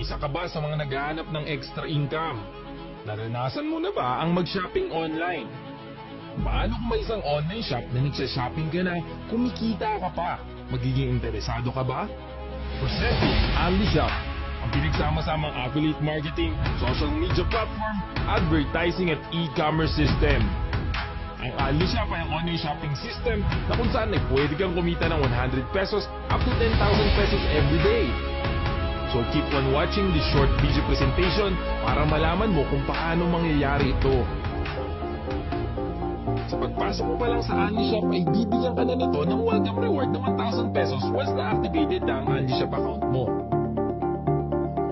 Isa ka ba sa mga naghahanap ng extra income? Naranasan mo na ba ang mag-shopping online? Paano kung may isang online shop na nagsha-shopping ka na, kumikita ka pa? Magiging interesado ka ba? Only Shop, ang pinagsama-samang affiliate marketing, social media platform, advertising at e-commerce system. Ang Only Shop ay ang online shopping system na kung saan ay pwede kang kumita ng 100 pesos up to 10,000 pesos every day. So keep on watching this short video presentation para malaman mo kung paano mangyayari ito. Sa pagpasok mo pa lang sa Only Shop ay bibigyan ka na nito ng welcome reward na 1,000 pesos once na-activated na ang Only Shop account mo.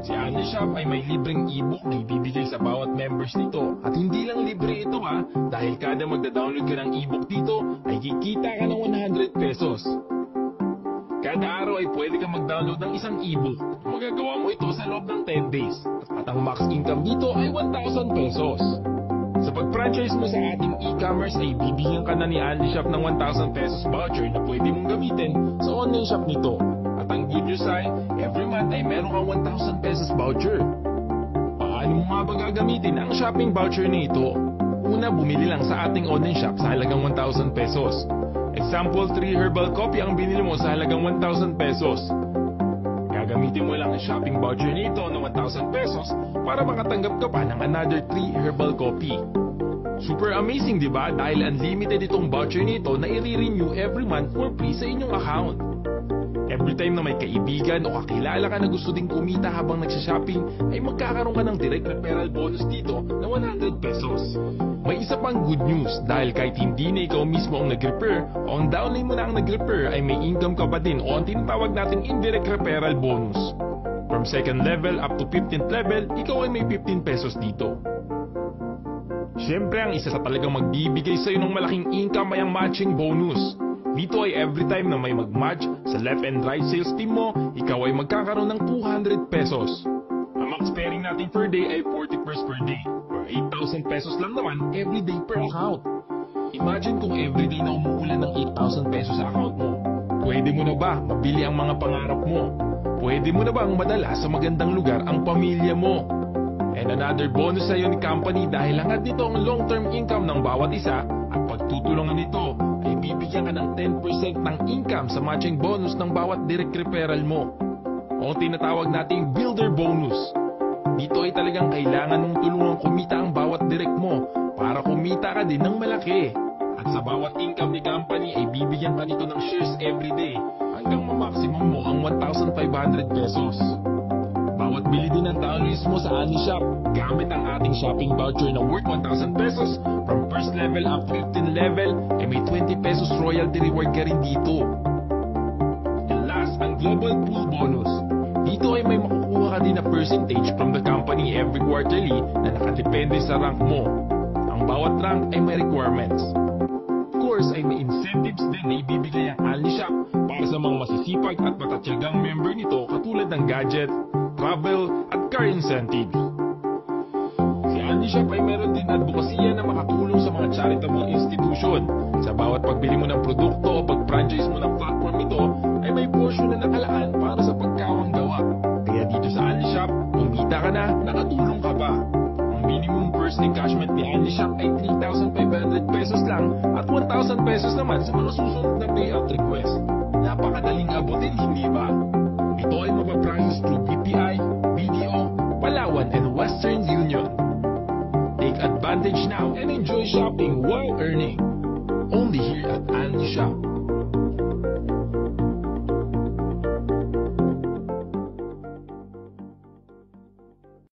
Si Only Shop ay may libreng ebook na ibibigay sa bawat members nito. At hindi lang libre ito ha, dahil kada magda-download ka ng ebook dito ay kikita ka ng 100 pesos. Kada araw ay pwede kang mag-download ng isang ebook. Magagawa mo ito sa loob ng 10 days. At ang max income dito ay 1,000 pesos. Sa pag-franchise mo sa ating e-commerce ay bibigyan ka na ni OnlyShop ng 1,000 pesos voucher na pwede mong gamitin sa online shop nito. At ang good news ay, every month ay meron kang 1,000 pesos voucher. Paano mo nga ba gagamitin ang shopping voucher na ito? Una, bumili lang sa ating online shop sa halagang 1,000 pesos. Example 3 herbal coffee ang binili mo sa halagang 1,000 pesos. Gagamitin mo lang ang shopping voucher nito ng 1,000 pesos para makatanggap ka pa ng another 3 herbal coffee. Super amazing, di ba? Dahil unlimited itong voucher nito na i-renew every month for free sa inyong account. Every time na may kaibigan o kakilala ka na gusto ding kumita habang nagsha-shopping, ay magkakaroon ka ng direct referral bonus dito na 100 pesos. May isa pang good news dahil kahit hindi na ikaw mismo ang nag-refer o ang downline mo na ang nag-refer ay may income ka pa din o ang tinatawag nating indirect referral bonus. From second level up to 15th level, ikaw ay may 15 pesos dito. Siyempre ang isa sa talagang magbibigay sa iyo ng malaking income ay ang matching bonus. Dito ay every time na may mag-match sa left and right sales team mo, ikaw ay magkakaroon ng 200 pesos. Ang max pairing natin per day ay 40 pairs per day or 8,000 pesos lang naman every day per account. Imagine kung every day na umuulan ng 8,000 pesos sa account mo. Pwede mo na ba mabili ang mga pangarap mo? Pwede mo na bang madala sa magandang lugar ang pamilya mo? And another bonus sa iyo ni company dahil hangad nito ang long-term income ng bawat isa at pagtutulungan nito bibigyan ka ng 10% ng income sa matching bonus ng bawat direct referral mo. O tinatawag nating builder bonus. Dito ay talagang kailangan mong tulungan kumita ang bawat direct mo para kumita ka din ng malaki. At sa bawat income ni company ay bibigyan ka nito ng shares every day hanggang ma-maximum mo ang 1,500 pesos. Bawat bili din ng downloads mo sa AniShop gamit ang ating shopping voucher na worth 1,000 pesos from first level up to 15 level ay may 20 pesos royalty reward ka rin dito. And last, ang global pool bonus. Dito ay may makukuha ka din na percentage from the company every quarterly na nakadepende sa rank mo. Ang bawat rank ay may requirements. Of course, ay may incentives din na ibibigay ang AniShop para sa mga masisipag at matatyagang member nito katulad ng gadget, travel, at car incentive. Si AniShop ay meron din advokasya na makatulong sa mga charitable institution. Sa bawat pagbili mo ng produkto o pag-franchise mo ng platform ito, ay may portion na nakalaan para sa pagkawang gawa. Kaya dito sa AniShop, kumita ka na, nakatulong ka pa. Ang minimum first encashment ni AniShop ay 3,500 pesos lang at 1,000 pesos naman sa mga susunod na payout request. Napakadaling abutin, hindi ba? Ito ay mapaprocess through BPI, advantage now and enjoy shopping while earning. Only here at Shop.